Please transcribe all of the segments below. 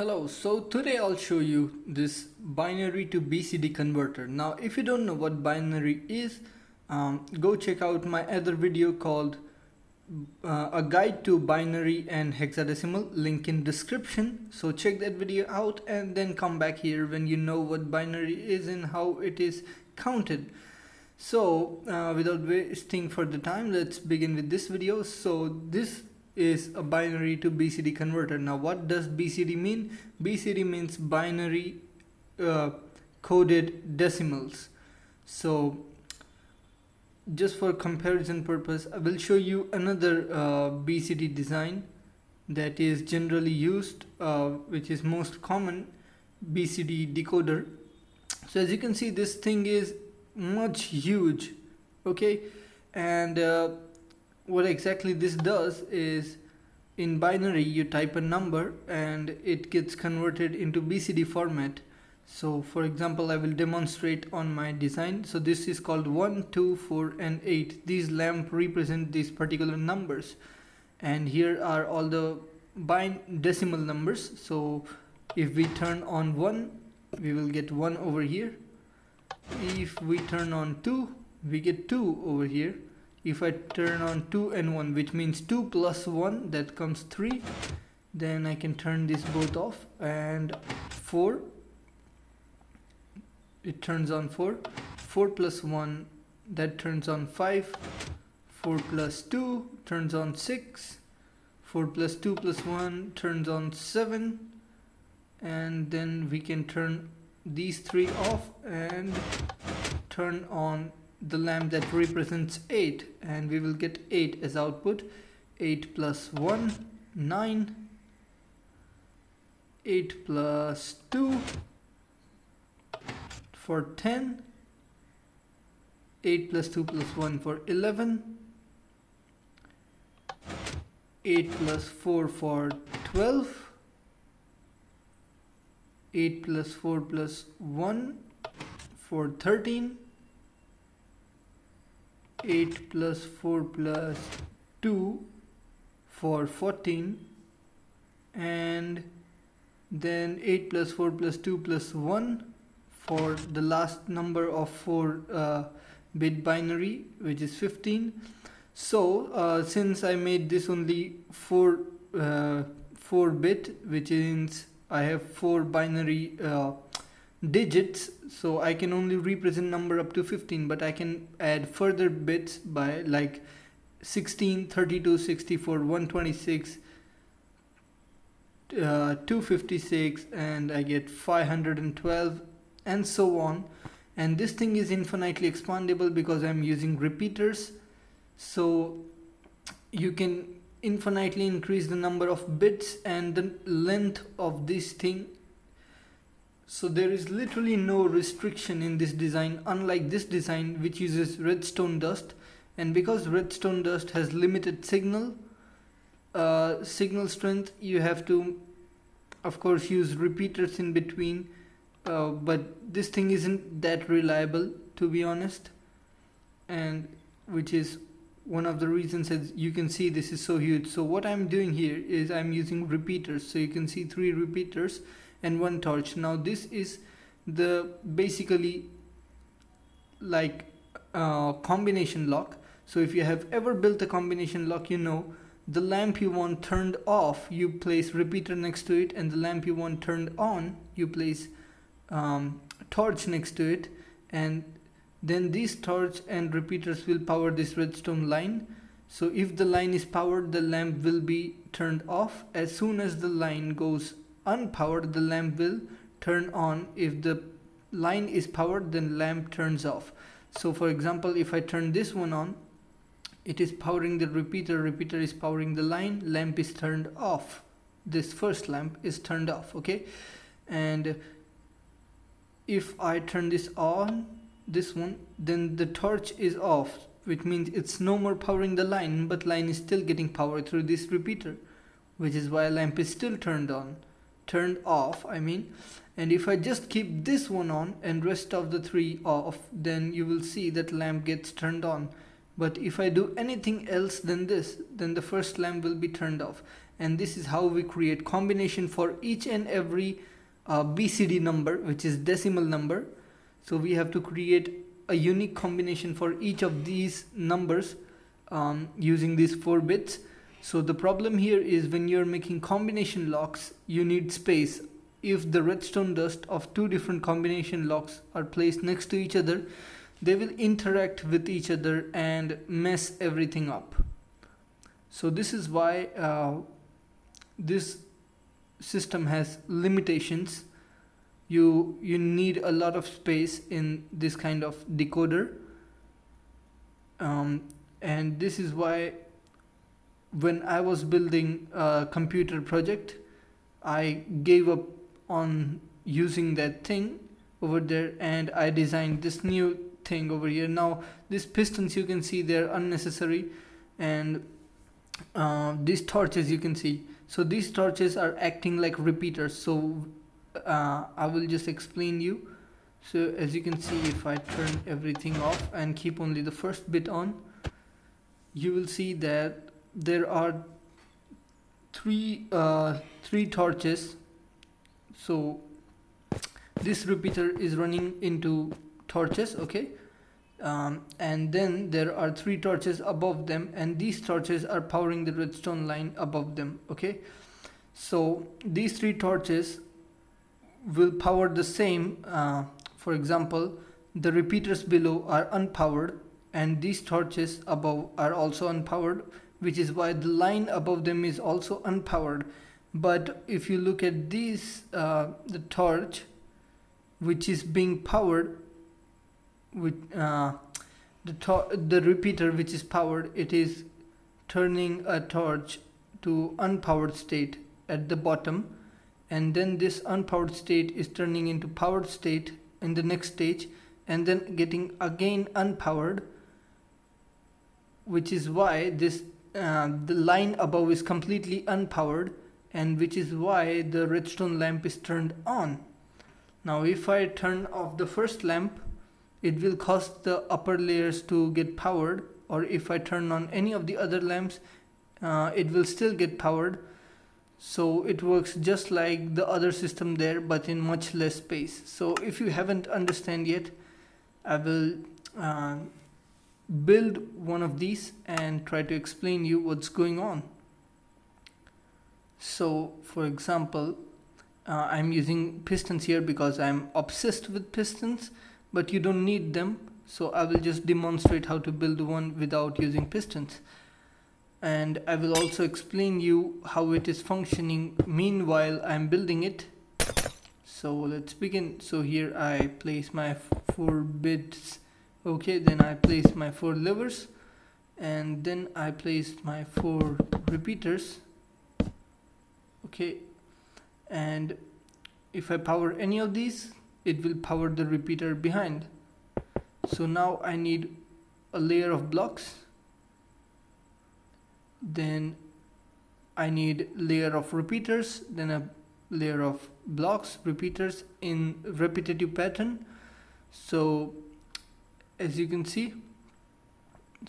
Hello, so today I'll show you this binary to BCD converter. Now if you don't know what binary is, um, go check out my other video called uh, a guide to binary and hexadecimal link in description. So check that video out and then come back here when you know what binary is and how it is counted. So uh, without wasting further time let's begin with this video. So this is a binary to BCD converter. Now what does BCD mean? BCD means binary uh, coded decimals. So just for comparison purpose, I will show you another uh, BCD design that is generally used, uh, which is most common BCD decoder. So as you can see, this thing is much huge, okay? And uh, what exactly this does is in binary you type a number and it gets converted into BCD format. So for example I will demonstrate on my design. So this is called 1 2 4 and 8 these lamp represent these particular numbers. And here are all the bind decimal numbers. So if we turn on 1 we will get 1 over here. If we turn on 2 we get 2 over here if I turn on 2 and 1 which means 2 plus 1 that comes 3 then I can turn this both off and 4 it turns on 4 4 plus 1 that turns on 5 4 plus 2 turns on 6 4 plus 2 plus 1 turns on 7 and then we can turn these three off and turn on the lamp that represents 8 and we will get 8 as output. 8 plus 1 9 8 plus 2 for 10 8 plus 2 plus 1 for 11 8 plus 4 for 12 8 plus 4 plus 1 for 13 8 plus 4 plus 2 for 14 and then 8 plus 4 plus 2 plus 1 for the last number of 4 uh, bit binary which is 15 so uh, since I made this only 4 uh, 4 bit which means I have 4 binary uh, digits so I can only represent number up to 15 but I can add further bits by like 16 32 64 126 uh, 256 and I get 512 and so on. And this thing is infinitely expandable because I'm using repeaters. So you can infinitely increase the number of bits and the length of this thing so there is literally no restriction in this design unlike this design which uses redstone dust. And because redstone dust has limited signal uh, signal strength you have to of course use repeaters in between. Uh, but this thing isn't that reliable to be honest. And which is one of the reasons as you can see this is so huge. So what I'm doing here is I'm using repeaters. So you can see three repeaters and one torch. Now this is the basically like uh, combination lock. So if you have ever built a combination lock you know the lamp you want turned off you place repeater next to it and the lamp you want turned on you place um, torch next to it. And then these torch and repeaters will power this redstone line. So if the line is powered the lamp will be turned off. As soon as the line goes unpowered the lamp will turn on. If the line is powered then lamp turns off. So for example if I turn this one on it is powering the repeater. Repeater is powering the line. Lamp is turned off. This first lamp is turned off okay? And if I turn this on this one then the torch is off which means it's no more powering the line but line is still getting power through this repeater which is why lamp is still turned on turned off I mean. And if I just keep this one on and rest of the three off then you will see that lamp gets turned on. But if I do anything else than this then the first lamp will be turned off. And this is how we create combination for each and every uh, BCD number which is decimal number. So we have to create a unique combination for each of these numbers um, using these 4 bits so the problem here is when you're making combination locks you need space. If the redstone dust of two different combination locks are placed next to each other they will interact with each other and mess everything up. So this is why uh, this system has limitations. You you need a lot of space in this kind of decoder. Um, and this is why when I was building a computer project I gave up on using that thing over there and I designed this new thing over here. Now these pistons you can see they're unnecessary and uh, these torches you can see. So these torches are acting like repeaters. So uh, I will just explain you. So as you can see if I turn everything off and keep only the first bit on you will see that there are three uh, three torches. So this repeater is running into torches okay? Um, and then there are three torches above them and these torches are powering the redstone line above them okay? So these three torches will power the same uh, for example the repeaters below are unpowered and these torches above are also unpowered which is why the line above them is also unpowered. But if you look at this uh, the torch which is being powered with uh, the the repeater which is powered it is turning a torch to unpowered state at the bottom. And then this unpowered state is turning into powered state in the next stage and then getting again unpowered which is why this uh, the line above is completely unpowered and which is why the redstone lamp is turned on. Now if I turn off the first lamp it will cause the upper layers to get powered or if I turn on any of the other lamps uh, it will still get powered. So it works just like the other system there but in much less space. So if you haven't understand yet I will uh, build one of these and try to explain you what's going on. So for example uh, I'm using pistons here because I'm obsessed with pistons but you don't need them. So I will just demonstrate how to build one without using pistons. And I will also explain you how it is functioning. Meanwhile I'm building it. So let's begin. So here I place my four bits okay then I place my four levers and then I placed my four repeaters. Okay and if I power any of these it will power the repeater behind. So now I need a layer of blocks. Then I need layer of repeaters then a layer of blocks repeaters in repetitive pattern. So as you can see.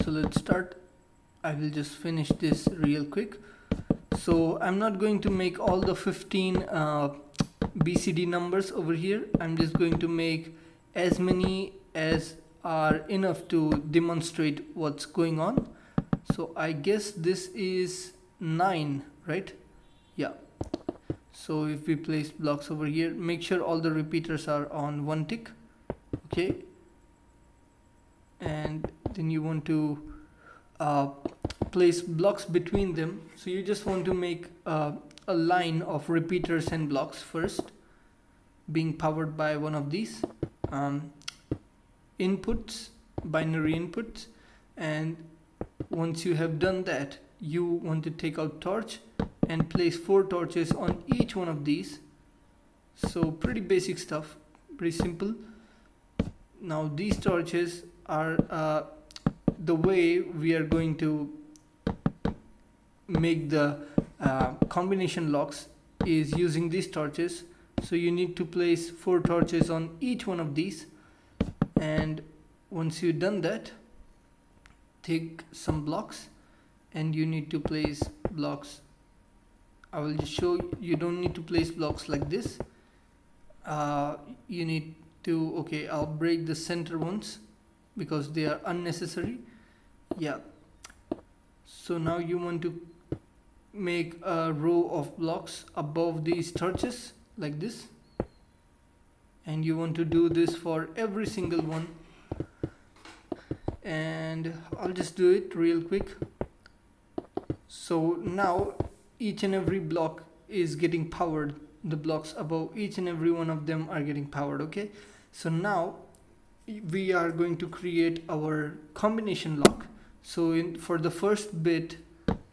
So let's start. I will just finish this real quick. So I'm not going to make all the 15 uh, BCD numbers over here. I'm just going to make as many as are enough to demonstrate what's going on. So I guess this is 9 right? Yeah. So if we place blocks over here make sure all the repeaters are on one tick. Okay and then you want to uh, place blocks between them. So you just want to make uh, a line of repeaters and blocks first being powered by one of these um, inputs binary inputs. And once you have done that you want to take out torch and place four torches on each one of these. So pretty basic stuff pretty simple. Now these torches are uh, the way we are going to make the uh, combination locks is using these torches. So you need to place four torches on each one of these. And once you've done that take some blocks and you need to place blocks. I will just show you don't need to place blocks like this. Uh, you need to okay I'll break the center ones because they are unnecessary. Yeah. So now you want to make a row of blocks above these torches like this. And you want to do this for every single one. And I'll just do it real quick. So now each and every block is getting powered. The blocks above each and every one of them are getting powered okay? So now we are going to create our combination lock. So in for the first bit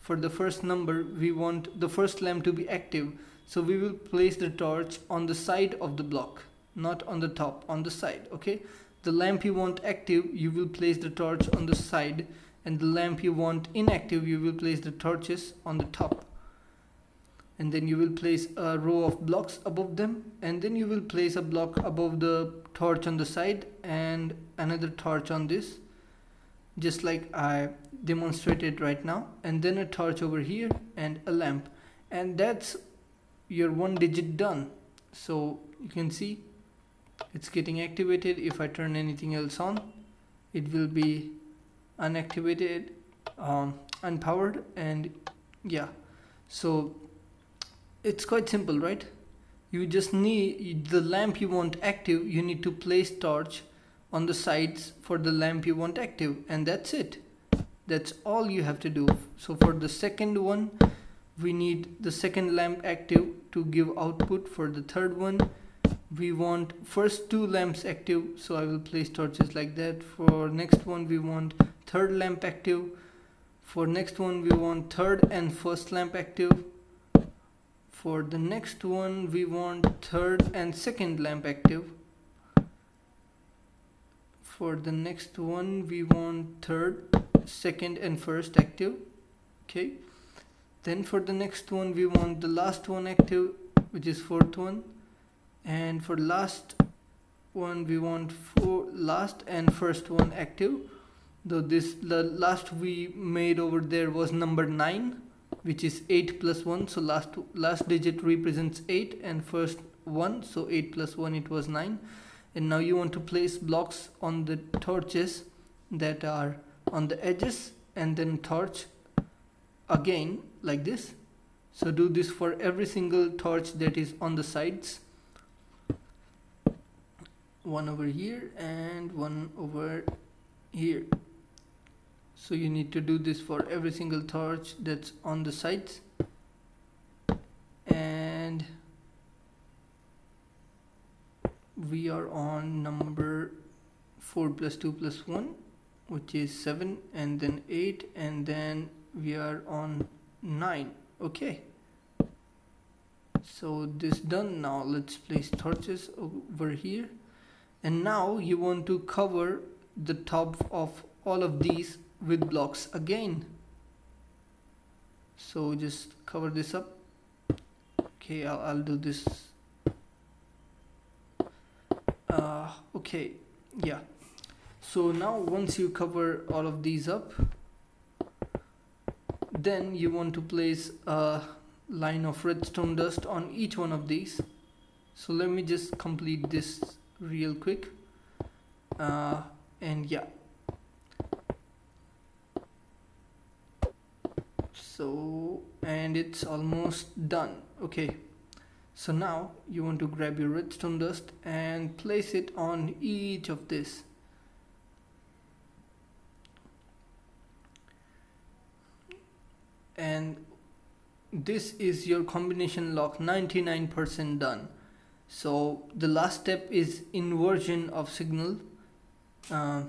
for the first number we want the first lamp to be active. So we will place the torch on the side of the block not on the top on the side okay? The lamp you want active you will place the torch on the side and the lamp you want inactive you will place the torches on the top and then you will place a row of blocks above them and then you will place a block above the torch on the side and another torch on this just like I demonstrated right now and then a torch over here and a lamp. And that's your one digit done. So you can see it's getting activated. If I turn anything else on it will be unactivated um, unpowered and yeah. So it's quite simple right? You just need the lamp you want active you need to place torch on the sides for the lamp you want active and that's it. That's all you have to do. So for the second one we need the second lamp active to give output. For the third one we want first two lamps active so I will place torches like that. For next one we want third lamp active. For next one we want third and first lamp active for the next one we want third and second lamp active. For the next one we want third second and first active. Okay. Then for the next one we want the last one active which is fourth one. And for last one we want for last and first one active. Though this the last we made over there was number 9 which is 8 plus 1 so last last digit represents 8 and first 1 so 8 plus 1 it was 9 and now you want to place blocks on the torches that are on the edges and then torch again like this. So do this for every single torch that is on the sides. One over here and one over here so you need to do this for every single torch that's on the sides and we are on number 4 plus 2 plus 1 which is 7 and then 8 and then we are on 9 okay. So this done now let's place torches over here. And now you want to cover the top of all of these with blocks again. So just cover this up. Okay I'll, I'll do this. Uh, okay yeah. So now once you cover all of these up then you want to place a line of redstone dust on each one of these. So let me just complete this real quick. Uh, and yeah so and it's almost done. Okay. So now you want to grab your redstone dust and place it on each of this. And this is your combination lock 99% done. So the last step is inversion of signal. Uh,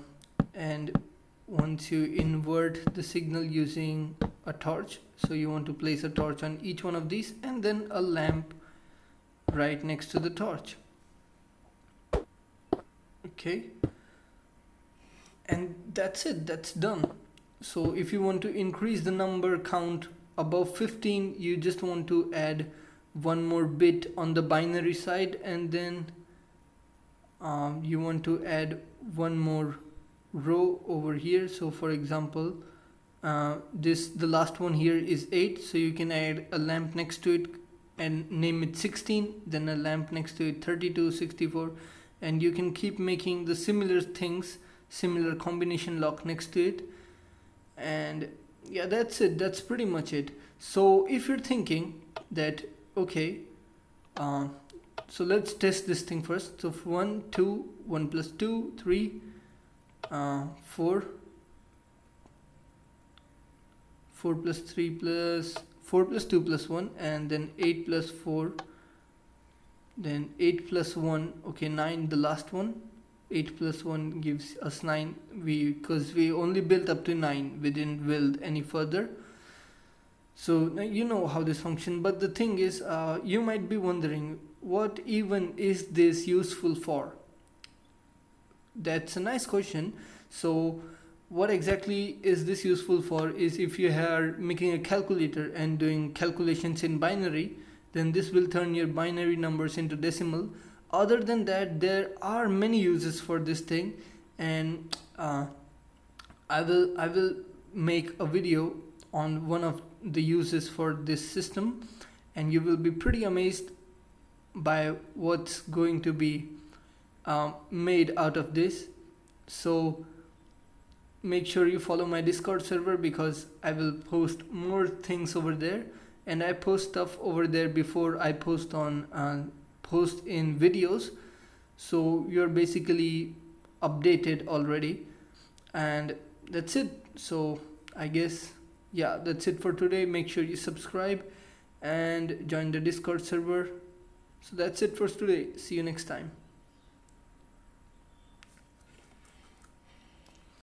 and once you invert the signal using a torch so you want to place a torch on each one of these and then a lamp right next to the torch. Okay? And that's it that's done. So if you want to increase the number count above 15 you just want to add one more bit on the binary side and then um, you want to add one more row over here. So for example uh, this the last one here is 8 so you can add a lamp next to it and name it 16 then a lamp next to it 32 64 and you can keep making the similar things similar combination lock next to it. And yeah that's it. That's pretty much it. So if you're thinking that okay uh, so let's test this thing first. So 1 2 1 plus 2 3 uh, 4 4 plus 3 plus 4 plus 2 plus 1 and then 8 plus 4 then 8 plus 1 okay 9 the last one. 8 plus 1 gives us 9 we because we only built up to 9 we didn't build any further. So you know how this function but the thing is uh, you might be wondering what even is this useful for that's a nice question. So what exactly is this useful for is if you are making a calculator and doing calculations in binary then this will turn your binary numbers into decimal. Other than that there are many uses for this thing. And uh, I will I will make a video on one of the uses for this system. And you will be pretty amazed by what's going to be um, made out of this. So make sure you follow my discord server because I will post more things over there. And I post stuff over there before I post on uh, post in videos. So you're basically updated already. And that's it. So I guess yeah that's it for today. Make sure you subscribe and join the discord server. So that's it for today. See you next time